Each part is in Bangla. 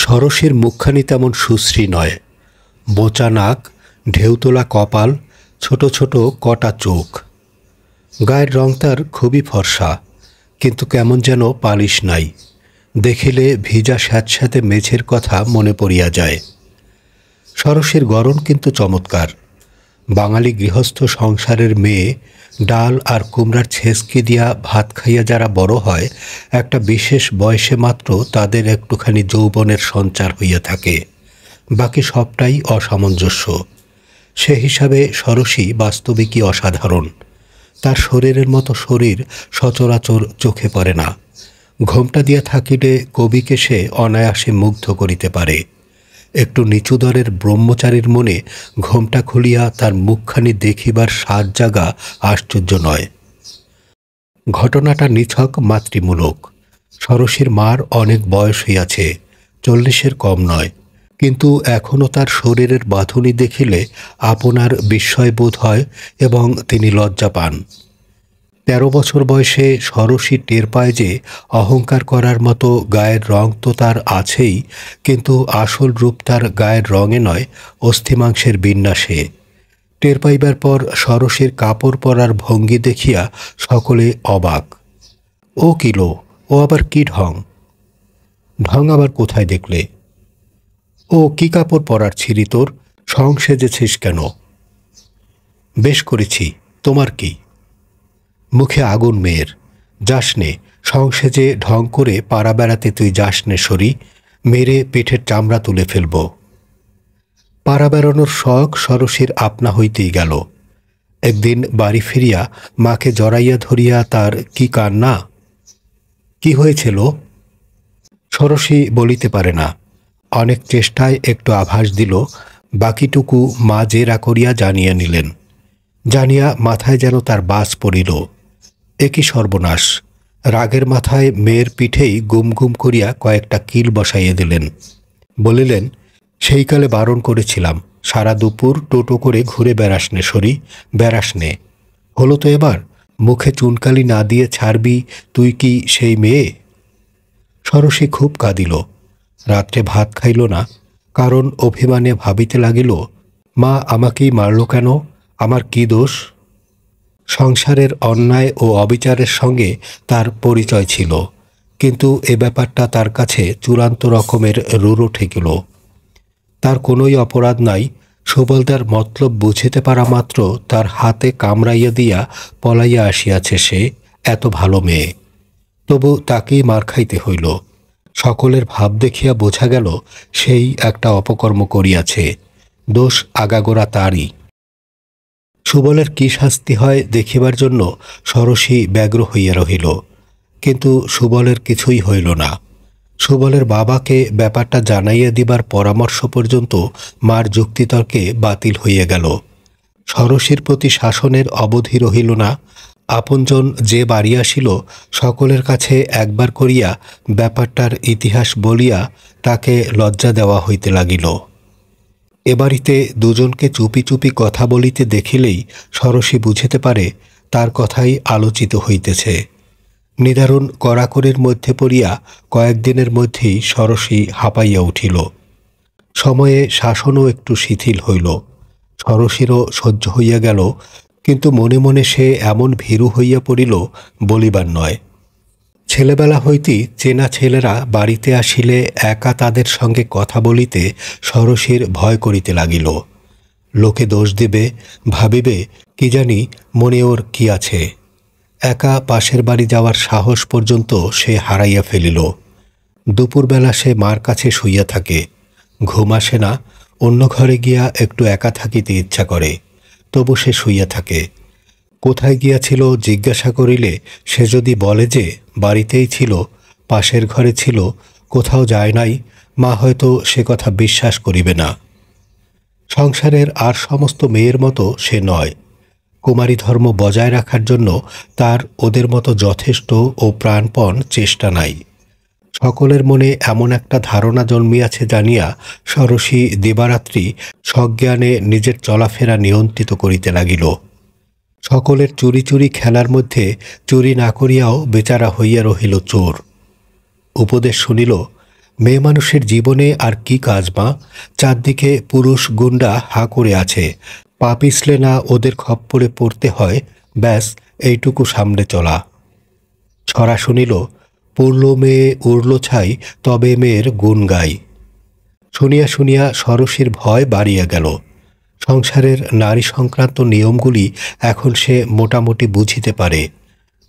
সরসের মুখখানি তেমন সুশ্রী নয়। বোচা নাক, ঢেউতোলা কপাল, ছোট ছোট কটা চোখ। গায়ের রং তার খুবই ফর্সা, কিন্তু কেমন যেন পালিশ নাই। দেখিলে ভিজা স্যাঁতস্যাঁতে মেঝের কথা মনে পড়িয়া যায়। সরসের গরণ কিন্তু চমৎকার। বাঙালি গৃহস্থ সংসারের মেয়ে, ডাল আর কুমড়ার ছেঁচকি দিয়া ভাত খাইয়া যারা বড় হয়, একটা বিশেষ বয়সে মাত্র তাদের একটুখানি যৌবনের সঞ্চার হইয়া থাকে। বাকি সবটাই অসামঞ্জস্য। সে হিসাবে সরসী বাস্তবিকই অসাধারণ। তার শরীরের মতো শরীর সচরাচর চোখে পড়ে না। ঘোমটা দিয়া থাকিলে কবিকে সে অনায়াসে মুগ্ধ করিতে পারে। একটু নিচু দরের ব্রহ্মচারীর মনে ঘোমটা খুলিয়া তার মুখখানি দেখিবার সাত জাগা আশ্চর্য নয়। ঘটনাটা নিছক মাতৃমূলক। সরসীর মার অনেক বয়স হইয়াছে, চল্লিশের কম নয়। কিন্তু এখনও তার শরীরের বাঁধুনি দেখিলে আপনার বিস্ময় বোধ হয় এবং তিনি লজ্জা পান। তেরো বছর বয়সে সরসী টের পায় যে অহংকার করার মতো গায়ের রং তো তার আছেই, কিন্তু আসল রূপ তার গায়ের রঙে নয় অস্থিমাংসের বিন্যাসে। টের পাইবার পর সরসীর কাপড় পরার ভঙ্গি দেখিয়া সকলে অবাক। ও কিলো ও আবার কি ঢং? ঢং আবার কোথায় দেখলে? ও কি কাপড় পরার ছিরি তোর? সং সেজেছিস কেন? বেশ করেছি, তোমার কি? মুখে আগুন মেয়ের। যাসনে, সংসেজে ঢং করে পাড়া বেড়াতে তুই যাসনে সরি, মেরে পেটের চামড়া তুলে ফেলব। পাড়া বেড়ানোর শখ সরসীর আপনা হইতেই গেল। একদিন বাড়ি ফিরিয়া মাকে জড়াইয়া ধরিয়া তার কি কান্না? কি হয়েছিল সরসী বলিতে পারে না। অনেক চেষ্টায় একটু আভাস দিল, বাকিটুকু মা জেরা করিয়া জানিয়া নিলেন। জানিয়া মাথায় যেন তার বাস পড়িল। একই সর্বনাশ। রাগের মাথায় মেয়ের পিঠেই গুম গুম করিয়া কয়েকটা কিল বসাইয়া দিলেন। বলিলেন সেইকালে বারণ করেছিলাম। সারা দুপুর টোটো করে ঘুরে বেড়াসনে সরি বেড়াসনে হলো তো এবার, মুখে চুনকালি না দিয়ে ছাড়বি তুই কি সেই মেয়ে? সরসী খুব কাঁদিল। রাত্রে ভাত খাইল না, কারণ অভিমানে ভাবিতে লাগিল, মা আমাকেই মারল কেন? আমার কি দোষ? সংসারের অন্যায় ও অবিচারের সঙ্গে তার পরিচয় ছিল। কিন্তু এ ব্যাপারটা তার কাছে চূড়ান্ত রকমের রুরু ঠেকিল তার কোনোই অপরাধ নাই। সুবলদার মতলব বুঝিতে পারা মাত্র তার হাতে কামড়াইয়া দিয়া পলাইয়া আসিয়াছে সে, এত ভালো মেয়ে। তবু তাকেই মার খাইতে হইল। সকলের ভাব দেখিয়া বোঝা গেল, সেই একটা অপকর্ম করিয়াছে। দোষ আগাগোড়া তারই। সুবলের কি শাস্তি হয় দেখিবার জন্য সরসী ব্যগ্র হইয়া রহিল। কিন্তু সুবলের কিছুই হইল না। সুবলের বাবাকে ব্যাপারটা জানাইয়া দিবার পরামর্শ পর্যন্ত মার যুক্তিতর্কে বাতিল হইয়া গেল। সরসীর প্রতি শাসনের অবধি রহিল না। আপনজন যে বাড়ি আসিল, সকলের কাছে একবার করিয়া ব্যাপারটার ইতিহাস বলিয়া তাকে লজ্জা দেওয়া হইতে লাগিল। এ বাড়িতে দুজনকে চুপি চুপি কথা বলিতে দেখিলেই সরসী বুঝিতে পারে, তার কথাই আলোচিত হইতেছে। নিদারুণ কড়াকড়ির মধ্যে পড়িয়া কয়েকদিনের মধ্যেই সরসী হাঁপাইয়া উঠিল। সময়ে শাসনও একটু শিথিল হইল। সরসীরও সহ্য হইয়া গেল, কিন্তু মনে মনে সে এমন ভীরু হইয়া পড়িল বলিবার নয়। ছেলেবেলা হইতেই চেনা ছেলেরা বাড়িতে আসিলে একা তাদের সঙ্গে কথা বলিতে সরসীর ভয় করিতে লাগিল। লোকে দোষ দিবে, ভাবিবে, কি জানি মনে ওর কি আছে। একা পাশের বাড়ি যাওয়ার সাহস পর্যন্ত সে হারাইয়া ফেলিল। দুপুরবেলা সে মার কাছে শুইয়া থাকে। ঘুম আসে না, অন্য ঘরে গিয়া একটু একা থাকিতে ইচ্ছা করে, তবু সে শুইয়া থাকে। কোথায় গিয়াছিল জিজ্ঞাসা করিলে সে যদি বলে যে বাড়িতেই ছিল, পাশের ঘরে ছিল, কোথাও যায় নাই, মা হয়তো সে কথা বিশ্বাস করিবে না। সংসারের আর সমস্ত মেয়ের মতো সে নয়। কুমারী ধর্ম বজায় রাখার জন্য তার ওদের মতো যথেষ্ট ও প্রাণপণ চেষ্টা নাই। সকলের মনে এমন একটা ধারণা জন্মিয়াছে জানিয়া সরসী দিবারাত্রি সজ্ঞানে নিজের চলাফেরা নিয়ন্ত্রিত করিতে লাগিল। সকলের চুরি চুরি খেলার মধ্যে চুরি না করিয়াও বেচারা হইয়া রহিল চোর। উপদেশ শুনিল, মেয়ে মানুষের জীবনে আর কি কাজ মা? চারদিকে পুরুষ গুন্ডা হা করে আছে, পা পিছলে না ওদের খপ্পরে পড়তে হয়, ব্যাস এইটুকু সামনে চলা। ছড়া শুনিল, পড়ল মেয়ে, উড়ল ছাই, তবে মেয়ের গুণ গাই। শুনিয়া শুনিয়া সরসীর ভয় বাড়িয়া গেল। সংসারের নারী সংক্রান্ত নিয়মগুলি এখন সে মোটামুটি বুঝিতে পারে।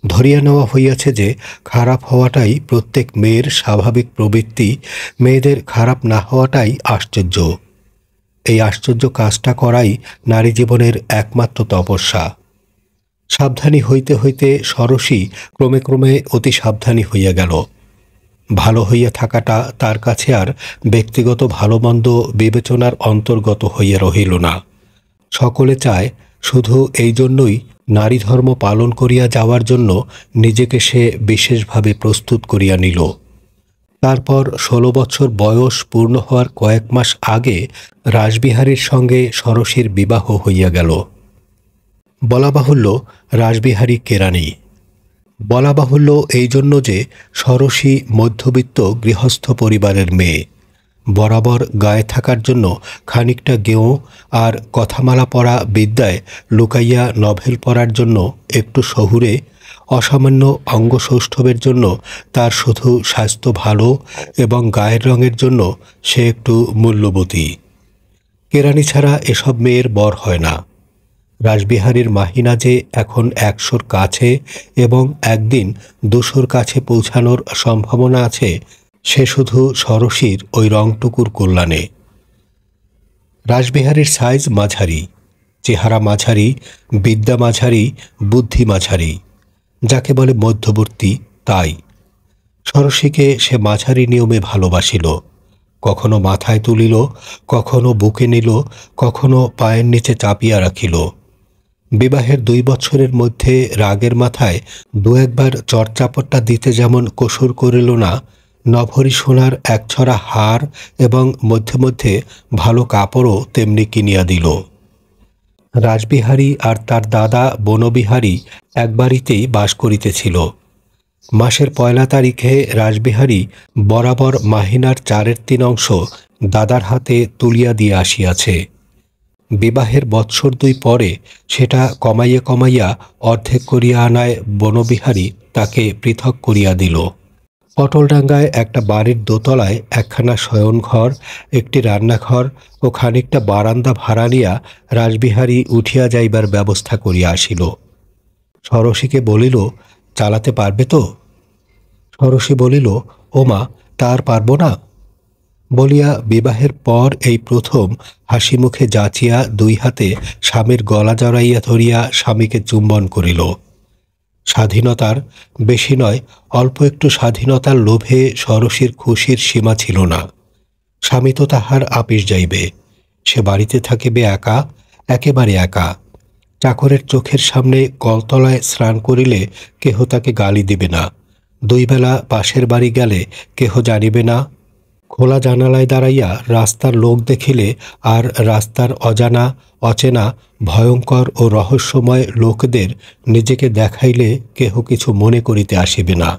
ধরিয়া নেওয়া হইয়াছে যে, খারাপ হওয়াটাই প্রত্যেক মেয়ের স্বাভাবিক প্রবৃত্তি, মেয়েদের খারাপ না হওয়াটাই আশ্চর্য। এই আশ্চর্য কাজটা করাই নারী জীবনের একমাত্র তপস্যা। সাবধানী হইতে হইতে সরসী ক্রমে ক্রমে অতি সাবধানী হইয়া গেল। ভালো হইয়া থাকাটা তার কাছে আর ব্যক্তিগত ভালো মন্দ বিবেচনার অন্তর্গত হইয়া রহিল না। সকলে চায় শুধু এই জন্যই নারী ধর্ম পালন করিয়া যাওয়ার জন্য নিজেকে সে বিশেষভাবে প্রস্তুত করিয়া নিল। তারপর ষোলো বছর বয়স পূর্ণ হওয়ার কয়েক মাস আগে রাসবিহারীর সঙ্গে সরসীর বিবাহ হইয়া গেল। বলা বাহুল্য, রাসবিহারী কেরানি বলা বাহুল্য এই জন্য যে সরসী মধ্যবিত্ত গৃহস্থ পরিবারের মেয়ে। বরাবর গায়ে থাকার জন্য খানিকটা গেঁয়ো আর কথামালা পড়া বিদ্যায় লুকাইয়া নভেল পড়ার জন্য একটু শহুরে, অসামান্য অঙ্গসৌষ্ঠবের জন্য তার শুধু স্বাস্থ্য ভালো এবং গায়ের রঙের জন্য সে একটু মূল্যবতী কেরানি ছাড়া এসব মেয়ের বর হয় না। রাসবিহারীর মাহিনা যে এখন একশোর কাছে এবং একদিন দুশোর কাছে পৌঁছানোর সম্ভাবনা আছে, সে শুধু সরসীর ওই রংটুকুর কল্যাণে। রাসবিহারীর সাইজ মাঝারি, চেহারা মাঝারি, বিদ্যা মাঝারি, বুদ্ধি মাঝারি, যাকে বলে মধ্যবর্তী তাই। সরসীকে সে মাঝারি নিয়মে ভালোবাসিল, কখনো মাথায় তুলিল, কখনো বুকে নিল, কখনো পায়ের নিচে চাপিয়া রাখিল। বিবাহের দুই বছরের মধ্যে রাগের মাথায় দু একবার চরচাপটটা দিতে যেমন কসুর করিল না, নভরি সোনার একছড়া হার এবং মধ্যে মধ্যে ভালো কাপড়ও তেমনি কিনিয়া দিল। রাসবিহারী আর তার দাদা বনবিহারী এক বাড়িতেই বাস করিতেছিল। মাসের পয়লা তারিখে রাসবিহারী বরাবর মাহিনার চারের তিন অংশ দাদার হাতে তুলিয়া দিয়ে আসিয়াছে। বিবাহের বৎসর দুই পরে সেটা কমাইয়া কমাইয়া অর্ধেক করিয়া আনায় বনবিহারী তাকে পৃথক করিয়া দিল। পটলডাঙ্গায় একটা বাড়ির দোতলায় একখানা শয়নঘর, একটি রান্নাঘর ও খানিকটা বারান্দা ভাড়া নিয়া রাসবিহারী উঠিয়া যাইবার ব্যবস্থা করিয়া আসিল। সরসীকে বলিল, চালাতে পারবে তো? সরসী বলিল ও মা তার পারব না? বলিয়া বিবাহের পর এই প্রথম হাসি মুখে যাচিয়া দুই হাতে স্বামীর গলা জড়াইয়া ধরিয়া স্বামীকে চুম্বন করিল। স্বাধীনতার, বেশি নয়, অল্প একটু স্বাধীনতার লোভে সরসীর খুশির সীমা ছিল না। স্বামী তো তাহার আপিস যাইবে। সে বাড়িতে থাকিবে একা, একেবারে একা। চাকরের চোখের সামনে কলতলায় স্নান করিলে কেহ তাকে গালি দিবে না। দুই বেলা পাশের বাড়ি গেলে কেহ জানিবে না খোলা জানালায় দাঁড়াইয়া রাস্তার লোক দেখিলে আর রাস্তার অজানা, অচেনা, ভয়ঙ্কর ও রহস্যময় লোকদের নিজেকে দেখাইলে কেহ কিছু মনে করিতে আসিবে না।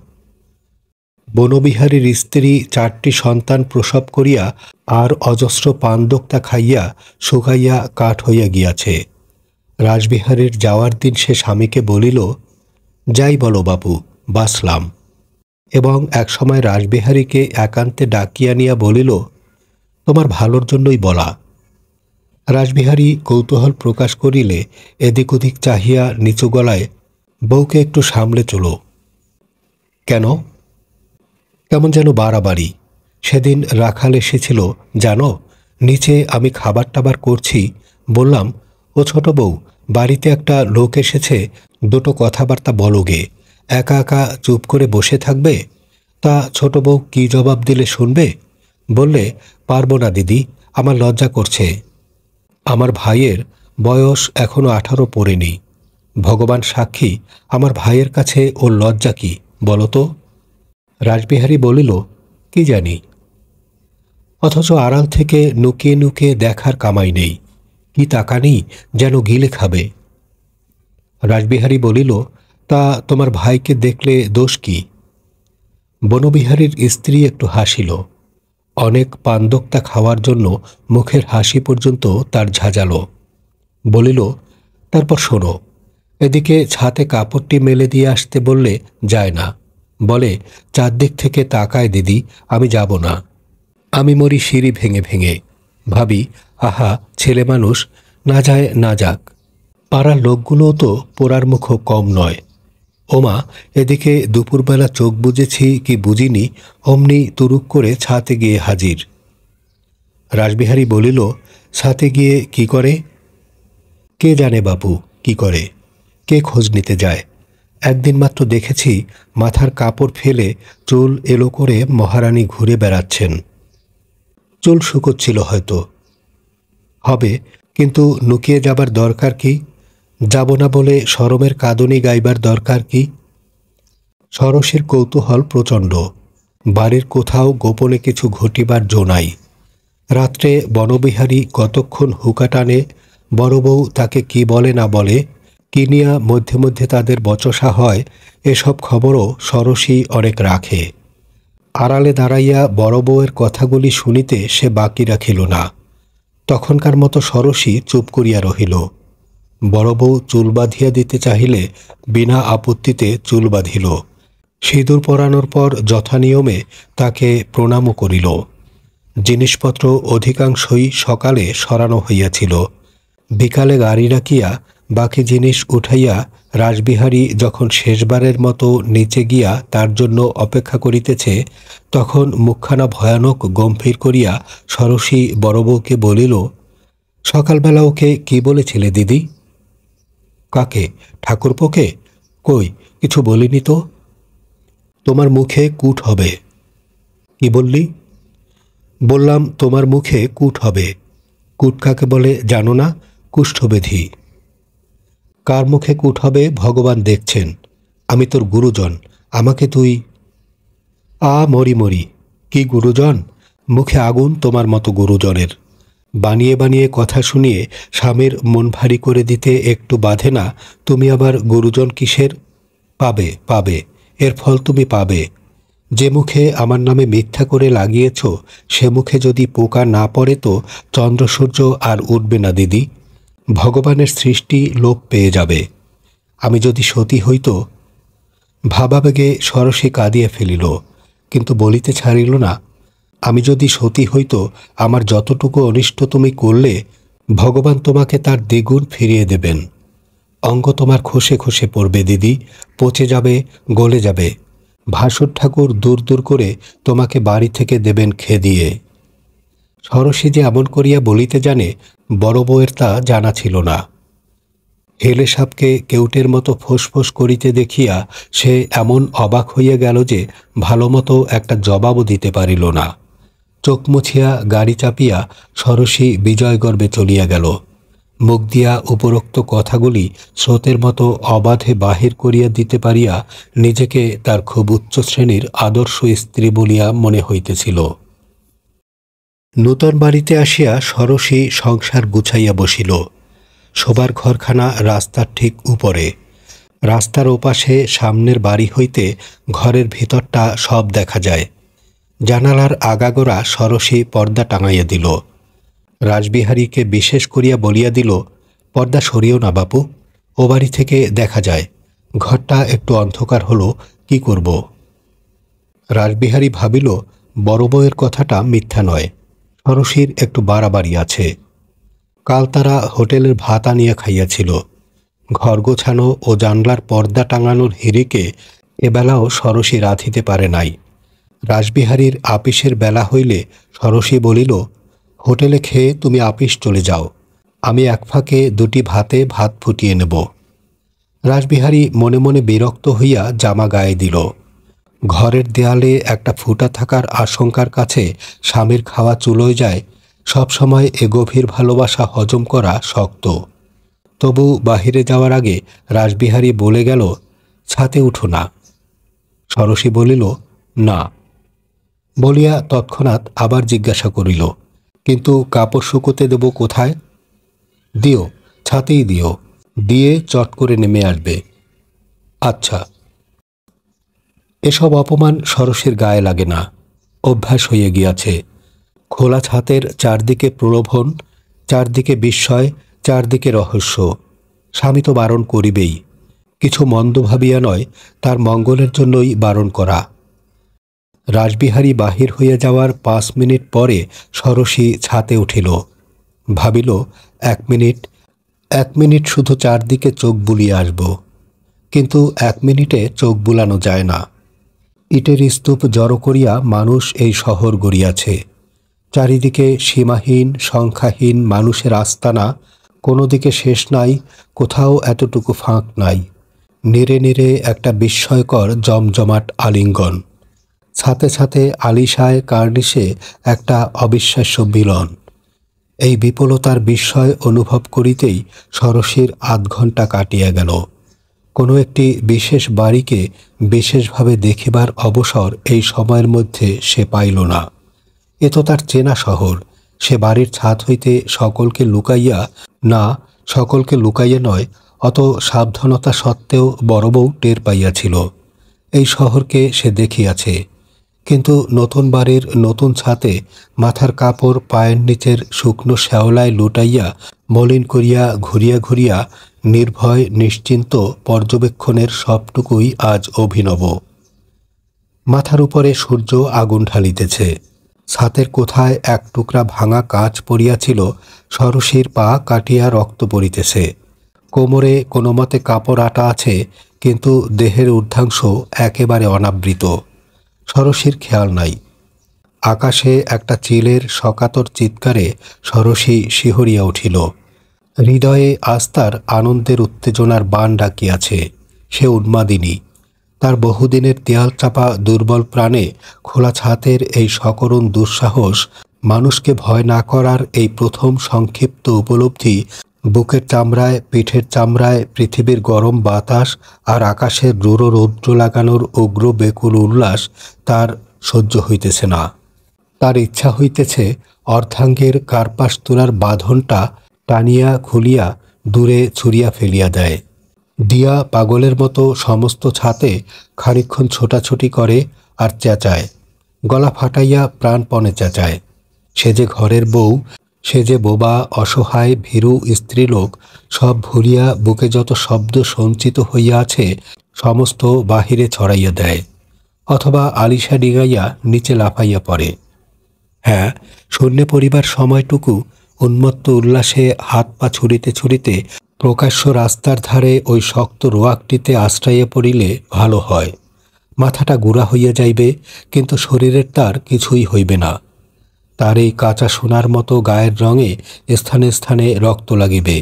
বনবিহারীর স্ত্রী চারটি সন্তান প্রসব করিয়া আর অজস্র পান্দোক্তা খাইয়া শুকাইয়া কাঠ হইয়া গিয়াছে। রাসবিহারীর যাওয়ার দিন সে স্বামীকে বলিল, যাই বলো বাবু বাসলাম এবং একসময় রাসবিহারীকে একান্তে ডাকিয়া নিয়া বলিল, তোমার ভালোর জন্যই বলা। রাসবিহারী কৌতূহল প্রকাশ করিলে এদিক ওদিক চাহিয়া নিচু গলায়, বউকে একটু সামলে চলো। কেন? কেমন যেন বাড়াবাড়ি। সেদিন রাখাল এসেছিল, জানো, নিচে আমি খাবার টাবার করছি। বললাম, ও ছোট বউ, বাড়িতে একটা লোক এসেছে, দুটো কথাবার্তা বলগে একা একা চুপ করে বসে থাকবে? তা ছোট বউ কী জবাব দিলে শুনবে? বললে, পারব না দিদি, আমার লজ্জা করছে। আমার ভাইয়ের বয়স এখনও আঠারো পড়েনি। ভগবান সাক্ষী, আমার ভাইয়ের কাছে ওর লজ্জা কি, বলো তো? রাসবিহারী বলিল, কি জানি। অথচ আড়াল থেকে নুকিয়ে নুকিয়ে দেখার কামাই নেই। কি তাকানি যেন গিলে খাবে? রাসবিহারী বলিল তা তোমার ভাইকে দেখলে দোষ কি? বনবিহারীর স্ত্রী একটু হাসিল। অনেক পান্দক্তা খাওয়ার জন্য মুখের হাসি পর্যন্ত তার ঝাঁঝালো। বলিল, তারপর শোনো, এদিকে ছাতে কাপড়টি মেলে দিয়ে আসতে বললে যায় না। বলে, চারদিক থেকে তাকায় দিদি, আমি যাব না। আমি মরি সিঁড়ি ভেঙে ভেঙে। ভাবি, আহা, ছেলে মানুষ, না যায়, না যাক। পাড়ার লোকগুলোও তো পোড়ার মুখও কম নয়। ওমা, এদিকে দুপুরবেলা চোখ বুঝেছি কি বুঝিনি, অমনি তুরুক করে ছাতে গিয়ে হাজির। রাসবিহারী বলিল, ছাতে গিয়ে কি করে? কে জানে বাপু কি করে? কে খোঁজ নিতে যায়? একদিন মাত্র দেখেছি মাথার কাপড় ফেলে চুল এলো করে মহারানী ঘুরে বেড়াচ্ছেন। চুল শুকোচ্ছিল হয়তো। হবে, কিন্তু লুকিয়ে যাবার দরকার কি? যাব না বলে সরমের কাঁদনি গাইবার দরকার কি? সরসের কৌতূহল প্রচণ্ড। বাড়ির কোথাও গোপনে কিছু ঘটিবার জো নাই। রাত্রে বনবিহারী কতক্ষণ হুকা টানে, বড় বউ তাকে কি বলে না বলে কিনিয়া মধ্যে মধ্যে তাদের বচসা হয়, এসব খবরও সরসী অনেক রাখে। আড়ালে দাঁড়াইয়া বড় বউয়ের কথাগুলি শুনিতে সে বাকি রাখিল না। তখনকার মতো সরসী চুপ করিয়া রহিল। বড় বউ চুল বাঁধিয়া দিতে চাহিলে বিনা আপত্তিতে চুল বাঁধিল। সিঁদুর পরানোর পর যথানিয়মে তাকে প্রণামও করিল। জিনিসপত্র অধিকাংশই সকালে সরানো হইয়াছিল। বিকালে গাড়ি রাখিয়া বাকি জিনিস উঠাইয়া রাসবিহারী যখন শেষবারের মতো নিচে গিয়া তার জন্য অপেক্ষা করিতেছে, তখন মুখখানা ভয়ানক গম্ভীর করিয়া সরসী বড় বউকে বলিল, সকালবেলা ওকে কি বলেছিলে দিদি? কাকে? ঠাকুরপোকে? কই? কিছু বলিনি তো। তোমার মুখে কুট হবে। কি বললি? বললাম, তোমার মুখে কুট হবে। কুট কাকে বলে জানো না? কুষ্ঠবেধি। কার মুখে কুট হবে? ভগবান দেখছেন। আমি তোর গুরুজন। আমাকে তুই আ মরি মরি কি গুরুজন? মুখে আগুন তোমার মতো গুরুজনের। বানিয়ে বানিয়ে কথা শুনিয়ে স্বামীর মন ভারী করে দিতে একটু বাধে না, তুমি আবার গুরুজন কিসের? পাবে পাবে, এর ফল তুমি পাবে। যে মুখে আমার নামে মিথ্যা করে লাগিয়েছ, সে মুখে যদি পোকা না পড়ে তো চন্দ্রসূর্য আর উঠবে না, দিদি। ভগবানের সৃষ্টি লোপ পেয়ে যাবে। আমি যদি সতী হইত ভাবাবেগে সরসে কাঁদিয়া ফেলিল, কিন্তু বলিতে ছাড়িল না আমি যদি সতী হইত, আমার যতটুকু অনিষ্ট তুমি করলে, ভগবান তোমাকে তার দ্বিগুণ ফিরিয়ে দেবেন। অঙ্গ তোমার খসে খসে পড়বে দিদি, পচে যাবে, গলে যাবে। ভাসুর ঠাকুর দূর দূর করে তোমাকে বাড়ি থেকে দেবেন খেদিয়ে। সরসী যে এমন করিয়া বলিতে জানে, বড় বউয়ের তা জানা ছিল না। হেলে সাপকে কেউটের মতো ফোঁস করিতে দেখিয়া সে এমন অবাক হইয়া গেল যে ভালোমতো একটা জবাবও দিতে পারিল না। চোখ মুছিয়া গাড়ি চাপিয়া সরসী বিজয়গর্বে চলিয়া গেল। মুখ দিয়া উপরোক্ত কথাগুলি স্রোতের মতো অবাধে বাহির করিয়া দিতে পারিয়া নিজেকে তার খুব উচ্চ শ্রেণির আদর্শ স্ত্রী বলিয়া মনে হইতেছিল। নূতন বাড়িতে আসিয়া সরসী সংসার গুছাইয়া বসিল। শোবার ঘরখানা রাস্তার ঠিক উপরে। রাস্তার ওপাশে সামনের বাড়ি হইতে ঘরের ভিতরটা সব দেখা যায়। জানালার আগাগোড়া সরসী পর্দা টাঙাইয়া দিল। রাসবিহারীকে বিশেষ করিয়া বলিয়া দিল, পর্দা সরিও না বাপু, ও বাড়ি থেকে দেখা যায়। ঘরটা একটু অন্ধকার হলো, কি করব? রাসবিহারী ভাবিল, বড় বউয়ের কথাটা মিথ্যা নয়, সরসীর একটু বাড়াবাড়ি আছে। কাল তারা হোটেলের ভাত আনিয়া খাইয়াছিল। ঘর গোছানো ও জানলার পর্দা টাঙানোর হিরিকে এবেলাও সরসী রাঁধিতে পারে নাই। রাসবিহারীর আপিসের বেলা হইলে সরসী বলিল, হোটেলে খেয়ে তুমি আপিস চলে যাও। আমি এক ফাঁকে দুটি ভাতে ভাত ফুটিয়ে নেব রাসবিহারী মনে মনে বিরক্ত হইয়া জামা গায়ে দিল। ঘরের দেয়ালে একটা ফুটা থাকার আশঙ্কার কাছে স্বামীর খাওয়া চুলোয় যায় সবসময় এ গভীর ভালোবাসা হজম করা শক্ত। তবু বাহিরে যাওয়ার আগে রাসবিহারী বলে গেল, ছাতে উঠো না সরসী বলিল, না। বলিয়া তৎক্ষণাৎ আবার জিজ্ঞাসা করিল, কিন্তু কাপড় শুকোতে দেব কোথায়? দিও, ছাতেই দিও, দিয়ে চট করে নেমে আসবে। আচ্ছা। এসব অপমান সরসের গায়ে লাগে না, অভ্যাস হয়ে গিয়াছে। খোলা ছাতের চারদিকে প্রলোভন, চারদিকে বিস্ময়, চারদিকে রহস্য। স্বামী তো বারণ করিবেই, কিছু মন্দ ভাবিয়া নয়, তার মঙ্গলের জন্যই বারণ করা। রাসবিহারী বাহির হইয়া যাওয়ার পাঁচ মিনিট পরে সরসী ছাতে উঠিল। ভাবিল, এক মিনিট এক মিনিট শুধু চারদিকে চোখ বুলিয়ে আসব। কিন্তু এক মিনিটে চোখ বুলানো যায় না। ইটের স্তূপ জড়ো করিয়া মানুষ এই শহর গড়িয়াছে। চারিদিকে সীমাহীন, সংখ্যাহীন মানুষের আস্তানা কোনো দিকে শেষ নাই, কোথাও এতটুকু ফাঁক নাই। নেড়ে নেড়ে একটা বিস্ময়কর জমজমাট আলিঙ্গন। ছাতে ছাতে আলিশায় কার্নিশে একটা অবিশ্বাস্য মিলন। এই বিপুলতার বিস্ময় অনুভব করিতেই সরসীর আধ ঘণ্টা কাটিয়া গেল। কোনো একটি বিশেষ বাড়িকে বিশেষভাবে দেখিবার অবসর এই সময়ের মধ্যে সে পাইল না। এ তো তার চেনা শহর। সে বাড়ির ছাদ হইতে সকলকে লুকাইয়া, না, সকলকে লুকাইয়া নয়, অত সাবধানতা সত্ত্বেও বড় বউ টের পাইয়াছিল। এই শহরকে সে দেখিয়াছে। কিন্তু নতুন বাড়ির নতুন ছাতে মাথার কাপড়, পায়ের নিচের শুকনো শ্যাওলায় লুটাইয়া মলিন করিয়া ঘুরিয়া ঘুরিয়া নির্ভয়, নিশ্চিন্ত পর্যবেক্ষণের সবটুকুই আজ অভিনব। মাথার উপরে সূর্য আগুন ঢালিতেছে। ছাতের কোথায় এক টুকরা ভাঙা কাজ পড়িয়াছিল সরসীর পা কাটিয়া রক্ত পড়িতেছে। কোমরে কোনো মতে কাপড় আটা আছে, কিন্তু দেহের ঊর্ধ্বাংশ একেবারে অনাবৃত। সরসীর খেয়াল নাই। আকাশে একটা চিলের সকাতর চিৎকারে সরসী শিহরিয়া উঠিল। হৃদয়ে আস্তার আনন্দের উত্তেজনার বান ডাকিয়াছে। সে উন্মাদিনী। তার বহুদিনের দেয়াল চাপা দুর্বল প্রাণে খোলা ছাতের এই সকরুণ দুঃসাহস মানুষকে ভয় না করার এই প্রথম সংক্ষিপ্ত উপলব্ধি বুকের চামড়ায়, পিঠের চামড়ায়, পৃথিবীর গরম বাতাস আর আকাশের রুড়ো রৌদ্র লাগানোর উগ্র বেকুল উল্লাস তার সহ্য হইতেছে না। তার ইচ্ছা হইতেছে অর্ধাঙ্গের কার্পাস তোলার বাঁধনটা টানিয়া খুলিয়া দূরে ছুরিয়া ফেলিয়া দেয়। দিয়া পাগলের মতো সমস্ত ছাতে খানিক্ষণ ছোটাছুটি করে আর চেঁচায়। গলা ফাটাইয়া প্রাণপণে চেঁচায়। সে যে ঘরের বউ সে যে বোবা, অসহায়, ভীরু স্ত্রীলোক সব ভুলিয়া বুকে যত শব্দ সঞ্চিত হইয়া আছে সমস্ত বাহিরে ছড়াইয়া দেয়, অথবা আলিশা ডিগাইয়া নিচে লাফাইয়া পড়ে। হ্যাঁ শূন্য পরিবার সময়টুকু উন্মত্ত উল্লাসে হাত পা ছুড়িতে ছুড়িতে প্রকাশ্য রাস্তার ধারে ওই শক্ত রোয়াকটিতে আশ্রয়ে পড়িলে ভালো হয়। মাথাটা গুড়া হইয়া যাইবে, কিন্তু শরীরের তার কিছুই হইবে না। তার এই কাঁচা সোনার মতো গায়ের রঙে স্থানে স্থানে রক্ত লাগিবে।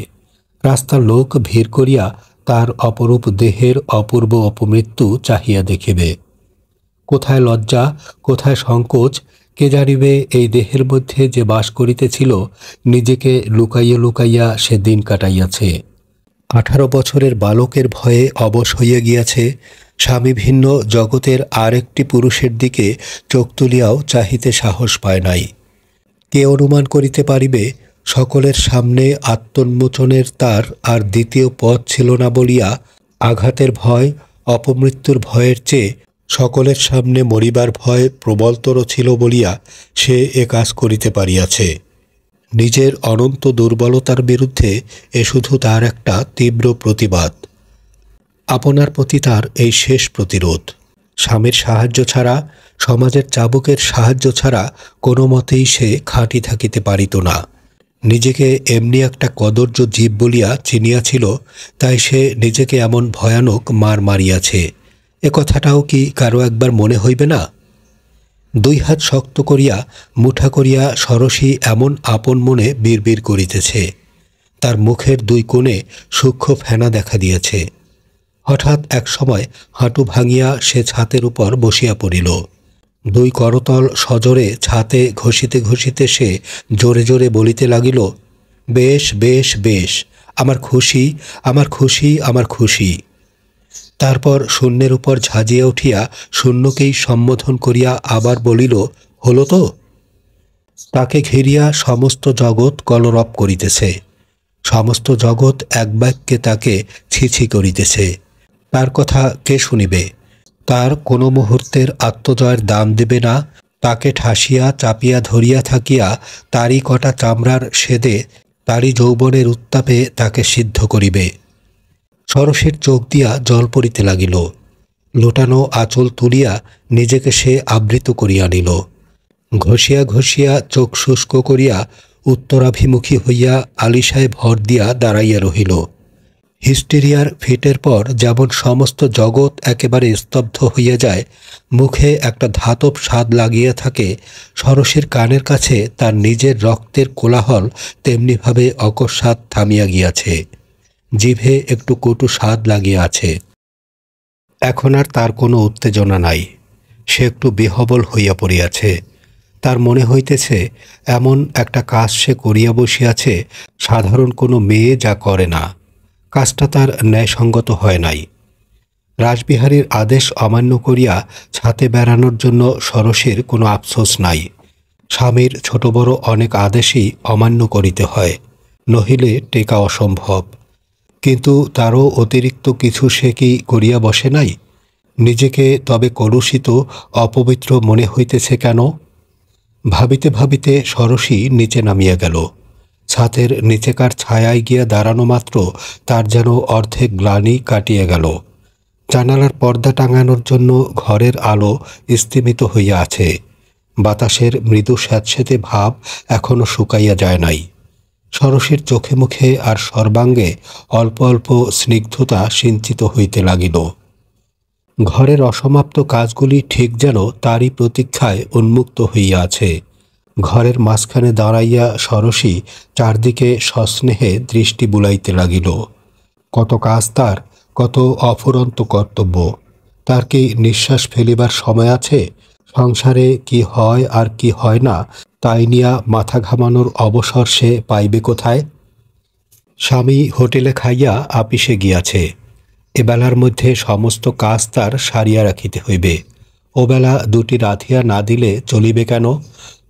রাস্তার লোক ভিড় করিয়া তার অপরূপ দেহের অপূর্ব অপমৃত্যু চাহিয়া দেখিবে। কোথায় লজ্জা, কোথায় সংকোচ, কে জানিবে এই দেহের মধ্যে যে বাস করিতেছিল, নিজেকে লুকাইয়া লুকাইয়া সে দিন কাটাইয়াছে। আঠারো বছরের বালকের ভয়ে অবশ হইয়া গিয়াছে, স্বামী ভিন্ন জগতের আরেকটি পুরুষের দিকে চোখ তুলিয়াও চাহিতে সাহস পায় নাই। কে অনুমান করিতে পারিবে, সকলের সামনে আত্মোন্মোচনের তার আর দ্বিতীয় পথ ছিল না বলিয়া আঘাতের ভয়, অপমৃত্যুর ভয়ের চেয়ে সকলের সামনে মরিবার ভয় প্রবলতর ছিল বলিয়া সে এ কাজ করিতে পারিয়াছে। নিজের অনন্ত দুর্বলতার বিরুদ্ধে এ শুধু তার একটা তীব্র প্রতিবাদ। আপনার প্রতি তার এই শেষ প্রতিরোধ। স্বামীর সাহায্য ছাড়া সমাজের চাবুকের সাহায্য ছাড়া কোনো মতেই সে খাঁটি থাকিতে পারিত না। নিজেকে এমনি একটা কদর্য জীব বলিয়া চিনিয়াছিল, তাই সে নিজেকে এমন ভয়ানক মার মারিয়াছে। এ কথাটাও কি কারও একবার মনে হইবে না? দুই হাত শক্ত করিয়া, মুঠা করিয়া সরসী এমন আপন মনে বিড়বিড় করিতেছে। তার মুখের দুই কোণে সূক্ষ্ম ফেনা দেখা দিয়েছে। হঠাৎ এক সময় হাঁটু ভাঙিয়া সে ছাতের উপর বসিয়া পড়িল। দুই করতল সজরে ছাতে ঘষিতে ঘষিতে সে জোরে জোরে বলিতে লাগিল, বেশ বেশ বেশ, আমার খুশি আমার খুশি আমার খুশি। তারপর শূন্যের উপর ঝাঁজিয়া উঠিয়া শূন্যকেই সম্বোধন করিয়া আবার বলিল, হলো তো? তাকে ঘিরিয়া সমস্ত জগৎ কলরব করিতেছে। সমস্ত জগৎ এক বাক্যে তাকে ছিছি করিতেছে। তার কথা কে শুনিবে? তার কোনো মুহূর্তের আত্মজয়ের দাম দেবে না। তাকে ঠাসিয়া, চাপিয়া, ধরিয়া থাকিয়া তারই কটা চামড়ার সেদে তারই যৌবনের উত্তাপে তাকে সিদ্ধ করিবে। সরসের চোখ দিয়া জল পড়িতে লাগিল। লোটানো আঁচল তুলিয়া নিজেকে সে আবৃত করিয়া নিল। ঘষিয়া ঘষিয়া চোখ শুষ্ক করিয়া উত্তরাভিমুখী হইয়া আলিশায় ভর দিয়া দাঁড়াইয়া রহিল। হিস্টেরিয়ার ফিটের পর যেমন সমস্ত জগৎ একেবারে স্তব্ধ হইয়া যায়, মুখে একটা ধাতব স্বাদ লাগিয়া থাকে, সরসের কানের কাছে তার নিজের রক্তের কোলাহল তেমনিভাবে অকস্মাৎ থামিয়া গিয়াছে। জিভে একটু কটু স্বাদ লাগিয়া আছে। এখন আর তার কোনো উত্তেজনা নাই। সে একটু বেহবল হইয়া পড়িয়াছে। তার মনে হইতেছে, এমন একটা কাজ সে করিয়া বসিয়াছে, সাধারণ কোনো মেয়ে যা করে না। কাজটা তার ন্যায়সঙ্গত হয় নাই। রাসবিহারীর আদেশ অমান্য করিয়া ছাতে বেড়ানোর জন্য সরসের কোনো আফসোস নাই। স্বামীর ছোট বড় অনেক আদেশই অমান্য করিতে হয়, নহিলে টেকা অসম্ভব। কিন্তু তারও অতিরিক্ত কিছু সে কি করিয়া বসে নাই? নিজেকে তবে কলুষিত, অপবিত্র মনে হইতেছে কেন? ভাবিতে ভাবিতে সরসী নিচে নামিয়া গেল। ছাতের নিচেকার ছায়ায় গিয়া দাঁড়ানো মাত্র তার যেন অর্ধেক গ্লানি কাটিয়া গেল। জানালার পর্দা টাঙানোর জন্য ঘরের আলো স্তিমিত হইয়া আছে। বাতাসের মৃদু স্যাঁতস্যাঁতে ভাব এখনও শুকাইয়া যায় নাই। সরসের চোখে মুখে আর সর্বাঙ্গে অল্প অল্প স্নিগ্ধতা সিঞ্চিত হইতে লাগিল। ঘরের অসমাপ্ত কাজগুলি ঠিক যেন তারই প্রতীক্ষায় উন্মুক্ত হইয়া আছে। ঘরের মাঝখানে দাঁড়াইয়া সরসী চারদিকে সস্নেহে দৃষ্টি বুলাইতে লাগিল। কত কাজ তার, কত অফুরন্ত কর্তব্য। তার কি নিঃশ্বাস ফেলিবার সময় আছে? সংসারে কি হয় আর কি হয় না, তাই নিয়া মাথা ঘামানোর অবসর সে পাইবে কোথায়? স্বামী হোটেলে খাইয়া আপিসে গিয়াছে। এবেলার মধ্যে সমস্ত কাজ তার সারিয়া রাখিতে হইবে। ওবেলা দুটি রাধিয়া না দিলে চলিবে কেন?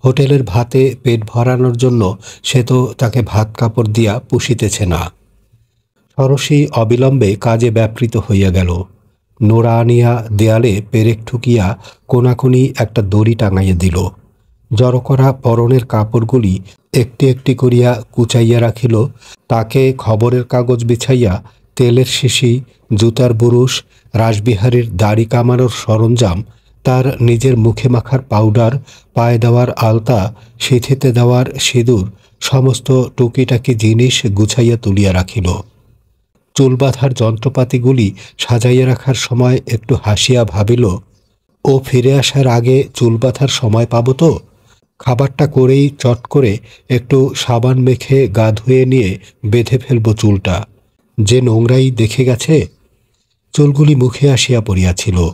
হোটেলের ভাতে পেট ভরানোর জন্য সে তো তাকে ভাত কাপড় দিয়া পুষিতেছে না। সরসী অবিলম্বে কাজে ব্যাপৃত হইয়া গেল। নোড়া আনিয়া দেয়ালে পেরেক ঠুকিয়া কোনাকুনি একটা দড়ি টাঙাইয়া দিল। জড়ো করা পরনের কাপড়গুলি একটি একটি করিয়া কুচাইয়া রাখিল। তাকে খবরের কাগজ বিছাইয়া তেলের শিশি, জুতার বুরুশ, রাসবিহারীর দাড়ি কামানোর সরঞ্জাম তার নিজের মুখে মাখার পাউডার পায়ে দেওয়ার আলতা, সিথিতে দেওয়ার সিঁদুর, সমস্ত টুকিটাকি জিনিস গুছাইয়া তুলিয়া রাখিল। চুল বাঁধার যন্ত্রপাতিগুলি সাজাইয়া রাখার সময় একটু হাসিয়া ভাবিল, ও ফিরে আসার আগে চুল বাঁধার সময় পাব তো? খাবারটা করেই চট করে একটু সাবান মেখে গা ধুয়ে নিয়ে বেঁধে ফেলব চুলটা। যে নোংরাই দেখে গেছে? চুলগুলি মুখে আসিয়া পড়িয়াছিল।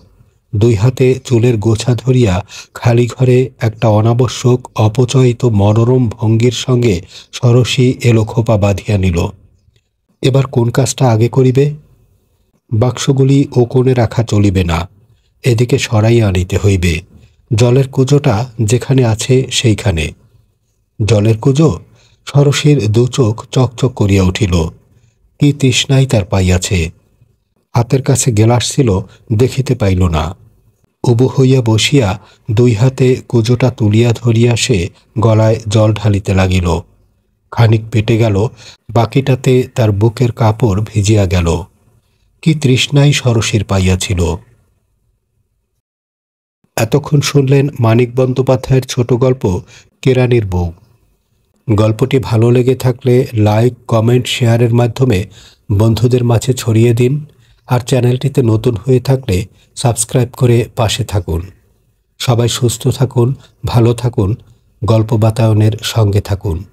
দুই হাতে চুলের গোছা ধরিয়া খালি ঘরে একটা অনাবশ্যক, অপচয়িত মনোরম ভঙ্গির সঙ্গে সরসী এলো খোপা বাঁধিয়া নিল। এবার কোন কাজটা আগে করিবে? বাক্সগুলি ও কোণে রাখা চলিবে না। এদিকে সরাইয়া আনিতে হইবে। জলের কুজোটা যেখানে আছে সেইখানে। জলের কুজো? সরসীর দু চোখ চকচক করিয়া উঠিল। কি তৃষ্ণাই তার পাইয়াছে। হাতের কাছে গেলাস ছিল, দেখিতে পাইল না। উবু হইয়া বসিয়া দুই হাতে কুজোটা তুলিয়া ধরিয়া সে গলায় জল ঢালিতে লাগিল। খানিক পেটে গেল, বাকিটাতে তার বুকের কাপড় ভিজিয়া গেল। কি তৃষ্ণাই সরসীর পাইয়াছিল। এতক্ষণ শুনলেন মানিক বন্দ্যোপাধ্যায়ের ছোট গল্প, কেরানির বউ। গল্পটি ভালো লেগে থাকলে লাইক, কমেন্ট, শেয়ারের মাধ্যমে বন্ধুদের মাঝে ছড়িয়ে দিন। আর চ্যানেলটিতে নতুন হয়ে থাকলে সাবস্ক্রাইব করে পাশে থাকুন। সবাই সুস্থ থাকুন, ভালো থাকুন, গল্প বাতায়নের সঙ্গে থাকুন।